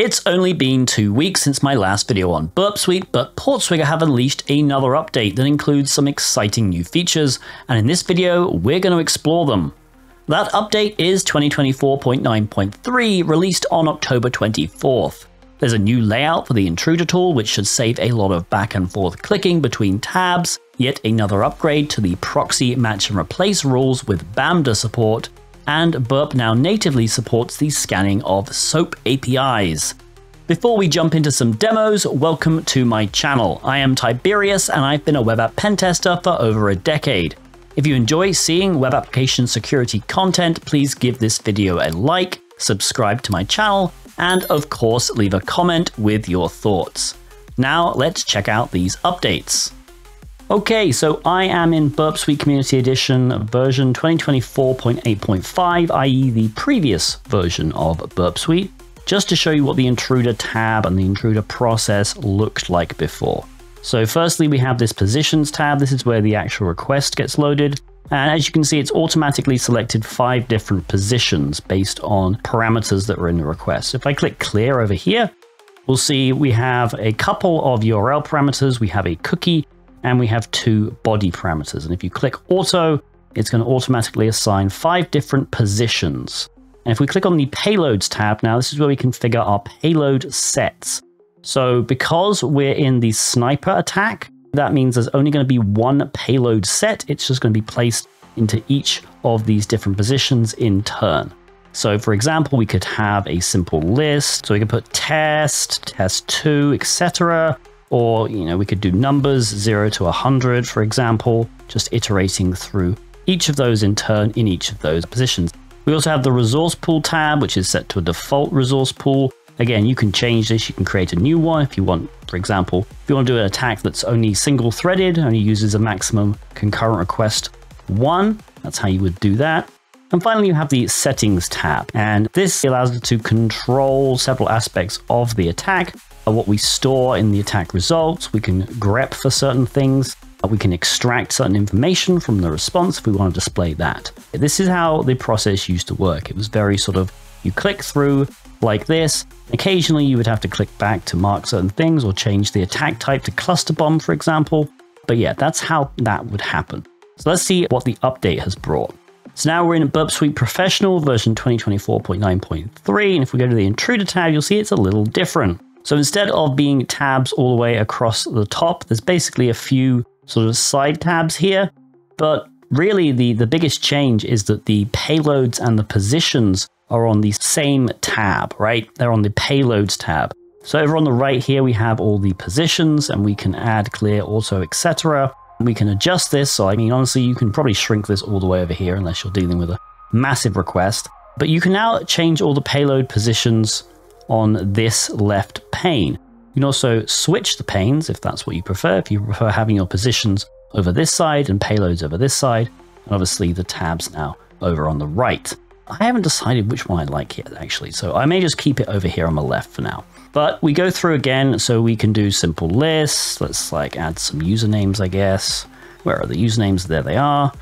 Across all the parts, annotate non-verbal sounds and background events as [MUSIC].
It's only been two weeks since my last video on Burp Suite, but Portswigger have unleashed another update that includes some exciting new features, and in this video, we're going to explore them. That update is 2024.9.3, released on October 24th. There's a new layout for the intruder tool, which should save a lot of back and forth clicking between tabs, yet another upgrade to the proxy match and replace rules with Bambda support, and Burp now natively supports the scanning of SOAP APIs. Before we jump into some demos, welcome to my channel. I am Tiberius and I've been a web app pen tester for over a decade. If you enjoy seeing web application security content, please give this video a like, subscribe to my channel, and of course leave a comment with your thoughts. Now let's check out these updates. Okay, so I am in Burp Suite Community Edition version 2024.8.5, i.e. the previous version of Burp Suite, just to show you what the intruder tab and the intruder process looked like before. So firstly, we have this positions tab. This is where the actual request gets loaded. And as you can see, it's automatically selected five different positions based on parameters that were in the request. If I click clear over here, we'll see we have a couple of URL parameters. We have a cookie and we have two body parameters. And if you click auto, it's going to automatically assign five different positions. And if we click on the payloads tab now, this is where we configure our payload sets. So because we're in the sniper attack, that means there's only going to be one payload set. It's just going to be placed into each of these different positions in turn. So for example, we could have a simple list. So we could put test, test two, etc. Or, you know, we could do numbers 0 to 100, for example, just iterating through each of those in turn in each of those positions. We also have the resource pool tab, which is set to a default resource pool. Again, you can change this. You can create a new one if you want, for example, if you want to do an attack that's only single threaded, only uses a maximum concurrent request one, that's how you would do that. And finally, you have the settings tab, and this allows you to control several aspects of the attack Uh, what we store in the attack results. We can grep for certain things. Uh, we can extract certain information from the response if we want to display that. This is how the process used to work. It was very sort of, you click through like this. Occasionally you would have to click back to mark certain things or change the attack type to cluster bomb, for example. But yeah, that's how that would happen. So let's see what the update has brought. So now we're in Burp Suite Professional version 2024.9.3. And if we go to the Intruder tab, you'll see it's a little different. So instead of being tabs all the way across the top, there's basically a few sort of side tabs here. But really the, the biggest change is that the payloads and the positions are on the same tab, right? They're on the payloads tab. So over on the right here, we have all the positions and we can add clear auto, etc. We can adjust this. So I mean, honestly, you can probably shrink this all the way over here unless you're dealing with a massive request. But you can now change all the payload positions on this left pane. You can also switch the panes if that's what you prefer, if you prefer having your positions over this side and payloads over this side, and obviously the tabs now over on the right. I haven't decided which one I like yet, actually, so I may just keep it over here on the left for now. But we go through again, so we can do simple lists. Let's like add some usernames, I guess. Where are the usernames? There they are.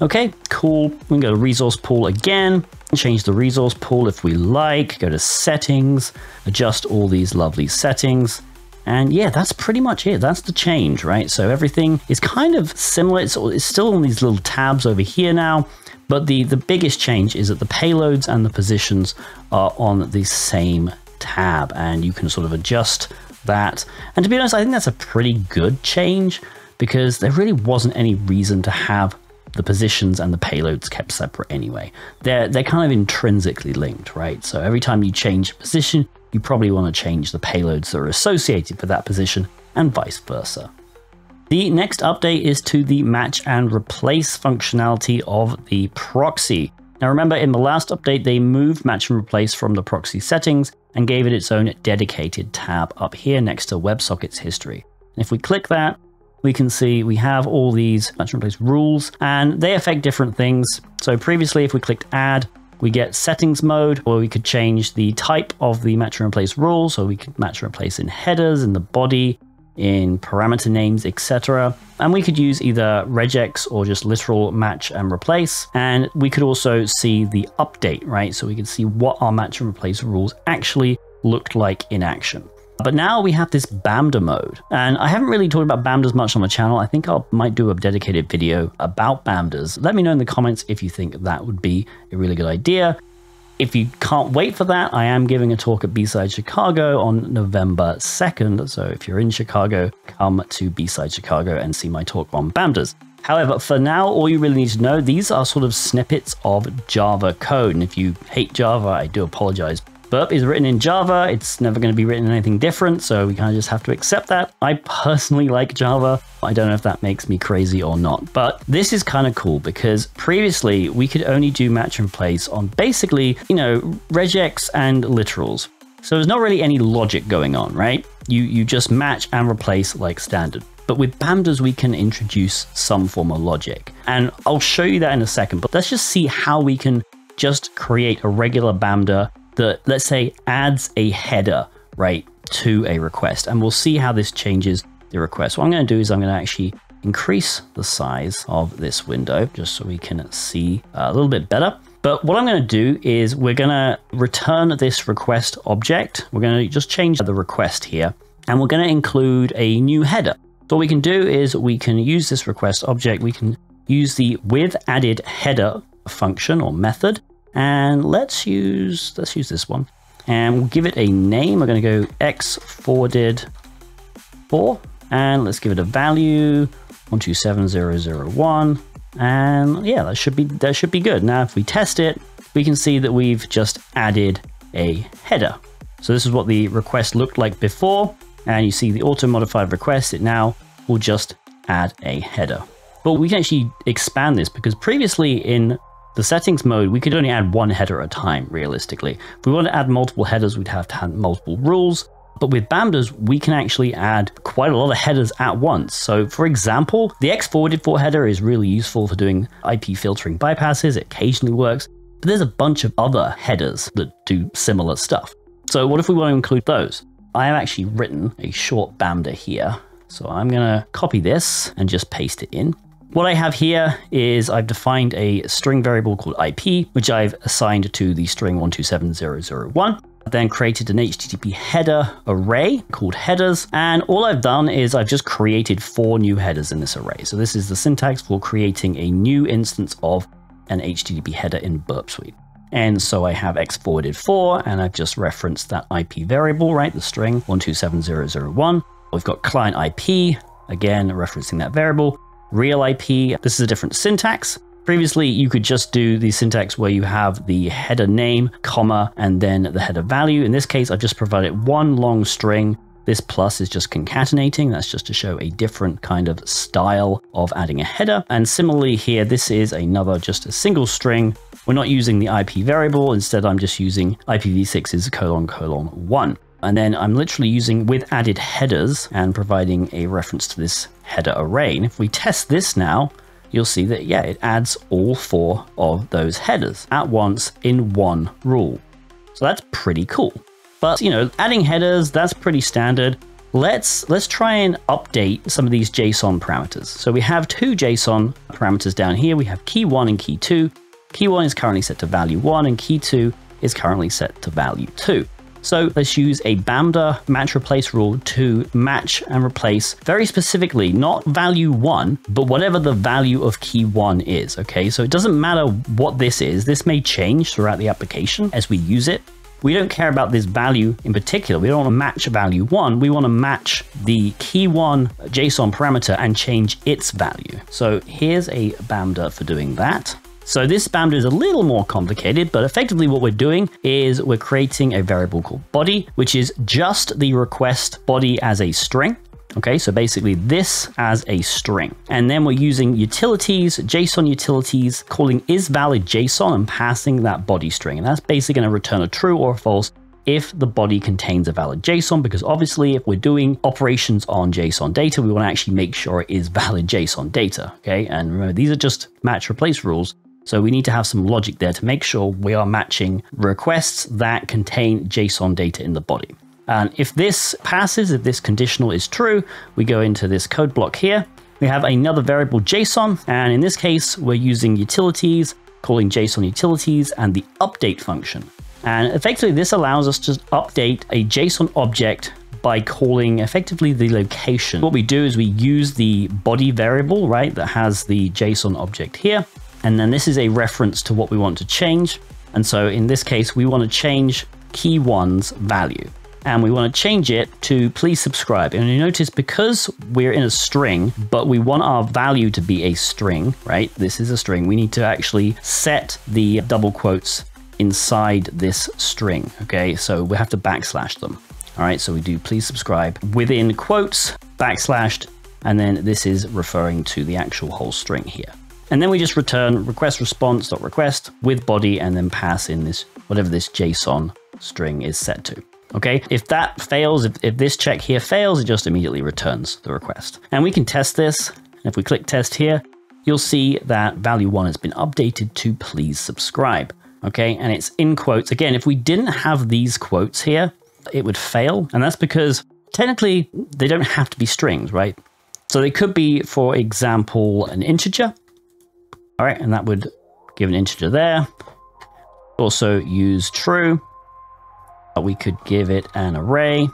Okay, cool. We can go to resource pool again, change the resource pool if we like, go to settings, adjust all these lovely settings. And yeah, that's pretty much it. That's the change, right? So everything is kind of similar. It's, it's still on these little tabs over here now, but the, the biggest change is that the payloads and the positions are on the same tab and you can sort of adjust that. And to be honest, I think that's a pretty good change because there really wasn't any reason to have the positions and the payloads kept separate anyway. They're, they're kind of intrinsically linked, right? So every time you change a position, you probably want to change the payloads that are associated with that position and vice versa. The next update is to the match and replace functionality of the proxy. Now remember in the last update they moved match and replace from the proxy settings and gave it its own dedicated tab up here next to WebSockets history. And if we click that, we can see we have all these match and replace rules and they affect different things. So previously, if we clicked add, we get settings mode where we could change the type of the match and replace rule. So we could match and replace in headers, in the body, in parameter names, etc. And we could use either regex or just literal match and replace. And we could also see the update, right? So we could see what our match and replace rules actually looked like in action. But now we have this Bambda mode, and I haven't really talked about Bambdas much on the channel. I think I might do a dedicated video about Bambdas. Let me know in the comments if you think that would be a really good idea. If you can't wait for that, I am giving a talk at B-Side Chicago on November 2nd. So if you're in Chicago, come to B-Side Chicago and see my talk on Bambdas. However, for now, all you really need to know, these are sort of snippets of Java code. And if you hate Java, I do apologize. Burp is written in Java. It's never going to be written in anything different, so we kind of just have to accept that. I personally like Java. I don't know if that makes me crazy or not, but this is kind of cool because previously we could only do match and replace on basically, you know, regex and literals. So there's not really any logic going on, right? You, you just match and replace like standard. But with Bambdas, we can introduce some form of logic. And I'll show you that in a second, but let's just see how we can just create a regular Bambda that, let's say, adds a header, right, to a request. And we'll see how this changes the request. What I'm going to do is I'm going to actually increase the size of this window just so we can see uh, a little bit better. But what I'm going to do is we're going to return this request object. We're going to just change the request here and we're going to include a new header. So what we can do is we can use this request object. We can use the with added header function or method and let's use, let's use this one. And we'll give it a name. We're going to go x forwarded for. And let's give it a value 127001. And yeah, that should be that should be good. Now if we test it, we can see that we've just added a header. So this is what the request looked like before. And you see the auto modified request, it now will just add a header. But we can actually expand this because previously in the settings mode, we could only add one header at a time, realistically. If we want to add multiple headers, we'd have to have multiple rules. But with Bambdas, we can actually add quite a lot of headers at once. So for example, the X forwarded for header is really useful for doing IP filtering bypasses. It occasionally works, but there's a bunch of other headers that do similar stuff. So what if we want to include those? I have actually written a short Bambda here. So I'm going to copy this and just paste it in. What I have here is I've defined a string variable called IP, which I've assigned to the string 127001 then created an HTTP header array called headers. And all I've done is I've just created four new headers in this array. So this is the syntax for creating a new instance of an HTTP header in Burp Suite. And so I have x forwarded for, and I've just referenced that IP variable, right? The string 127001. We've got client IP, again, referencing that variable real IP. This is a different syntax. Previously, you could just do the syntax where you have the header name, comma, and then the header value. In this case, I've just provided one long string. This plus is just concatenating. That's just to show a different kind of style of adding a header. And similarly here, this is another just a single string. We're not using the IP variable. Instead, I'm just using IPv6's colon colon one. And then I'm literally using with added headers and providing a reference to this header array. And if we test this now, you'll see that, yeah, it adds all four of those headers at once in one rule. So that's pretty cool. But, you know, adding headers, that's pretty standard. Let's, let's try and update some of these JSON parameters. So we have two JSON parameters down here. We have key one and key two. Key one is currently set to value one and key two is currently set to value two. So let's use a Bambda match replace rule to match and replace very specifically, not value one, but whatever the value of key one is. Okay, so it doesn't matter what this is. This may change throughout the application as we use it. We don't care about this value in particular. We don't want to match value one. We want to match the key one JSON parameter and change its value. So here's a Bambda for doing that. So this Bambda is a little more complicated, but effectively what we're doing is we're creating a variable called body, which is just the request body as a string. Okay, so basically this as a string. And then we're using utilities, JSON utilities, calling is valid JSON and passing that body string. And that's basically going to return a true or a false if the body contains a valid JSON, because obviously if we're doing operations on JSON data, we want to actually make sure it is valid JSON data. Okay, and remember, these are just match replace rules. So we need to have some logic there to make sure we are matching requests that contain JSON data in the body. And if this passes, if this conditional is true, we go into this code block here. We have another variable JSON, and in this case, we're using utilities, calling JSON utilities and the update function. And effectively, this allows us to update a JSON object by calling effectively the location. What we do is we use the body variable, right, that has the JSON object here. And then this is a reference to what we want to change. And so in this case, we want to change key one's value and we want to change it to please subscribe. And you notice because we're in a string, but we want our value to be a string, right? This is a string. We need to actually set the double quotes inside this string. Okay, so we have to backslash them. All right, so we do please subscribe within quotes backslashed, and then this is referring to the actual whole string here. And then we just return request response dot request with body and then pass in this whatever this JSON string is set to. Okay, if that fails, if, if this check here fails, it just immediately returns the request. And we can test this. And If we click test here, you'll see that value one has been updated to please subscribe. Okay, and it's in quotes. Again, if we didn't have these quotes here, it would fail. And that's because technically they don't have to be strings, right? So they could be, for example, an integer. All right, and that would give an integer there. Also use true But we could give it an array.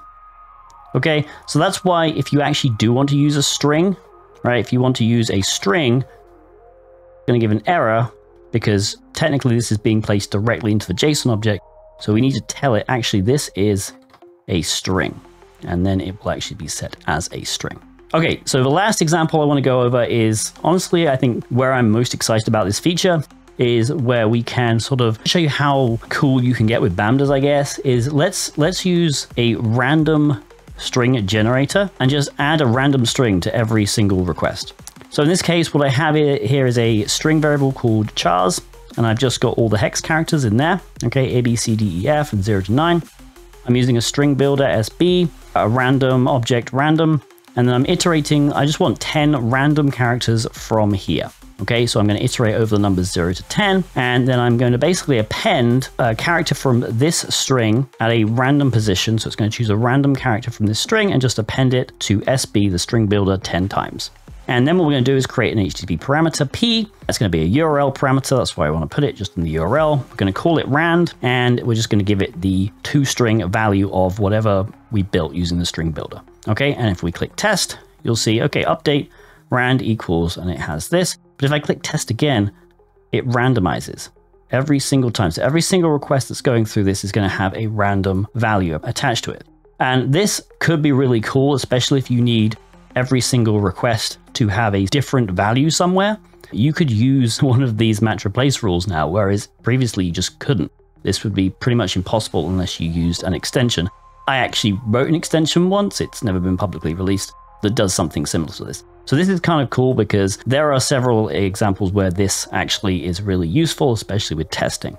Okay, so that's why if you actually do want to use a string, right, if you want to use a string, it's going to give an error because technically this is being placed directly into the JSON object. So we need to tell it actually this is a string and then it will actually be set as a string. Okay, so the last example I want to go over is honestly, I think where I'm most excited about this feature is where we can sort of show you how cool you can get with Bambdas, I guess, is let's let's use a random string generator and just add a random string to every single request. So in this case, what I have here is a string variable called chars, and I've just got all the hex characters in there. Okay, A, B, C, D, E, F, and 0 to 9. I'm using a string builder SB, a random object random, and then I'm iterating, I just want 10 random characters from here. Okay, so I'm going to iterate over the numbers 0 to 10, and then I'm going to basically append a character from this string at a random position. So it's going to choose a random character from this string and just append it to SB, the string builder, 10 times. And then what we're going to do is create an HTTP parameter P. That's going to be a URL parameter. That's why I want to put it just in the URL. We're going to call it rand, and we're just going to give it the toString value of whatever we built using the string builder. Okay, and if we click test, you'll see, okay, update rand equals, and it has this. But if I click test again, it randomizes every single time. So every single request that's going through this is going to have a random value attached to it. And this could be really cool, especially if you need every single request to have a different value somewhere. You could use [LAUGHS] one of these match replace rules now, whereas previously you just couldn't. This would be pretty much impossible unless you used an extension. I actually wrote an extension once, it's never been publicly released, that does something similar to this. So this is kind of cool because there are several examples where this actually is really useful, especially with testing.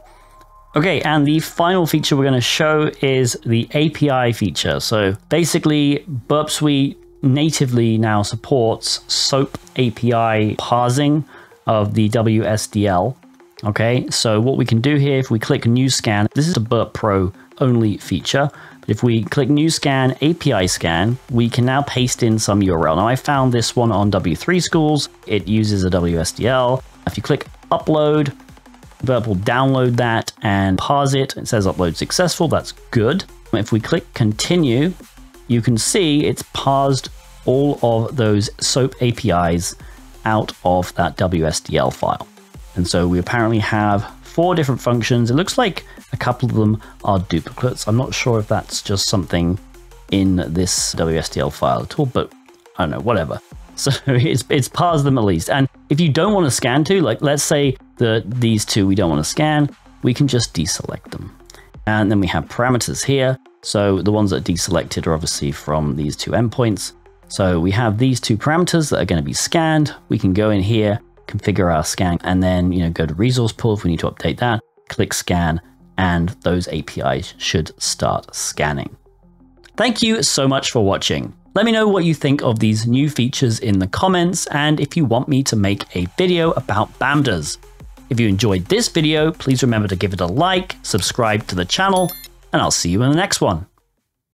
Okay, and the final feature we're going to show is the API feature. So basically, Burp Suite natively now supports SOAP API parsing of the WSDL. Okay, so what we can do here, if we click New Scan, this is a Burp Pro only feature. If we click new scan, API scan, we can now paste in some URL. Now I found this one on W3 Schools. It uses a WSDL. If you click upload, Burp will download that and parse it. It says upload successful. That's good. If we click continue, you can see it's parsed all of those SOAP APIs out of that WSDL file. And so we apparently have four different functions. It looks like a couple of them are duplicates. I'm not sure if that's just something in this WSDL file at all, but I don't know, whatever. [LAUGHS] So it's, it's parsed them at least. And if you don't want to scan to, like let's say that these two we don't want to scan, we can just deselect them. And then we have parameters here. So the ones that are deselected are obviously from these two endpoints. So we have these two parameters that are going to be scanned. We can go in here, configure our scan, and then you know go to resource pool if we need to update that, click scan, and those APIs should start scanning. Thank you so much for watching. Let me know what you think of these new features in the comments and if you want me to make a video about Bambdas. If you enjoyed this video, please remember to give it a like, subscribe to the channel, and I'll see you in the next one.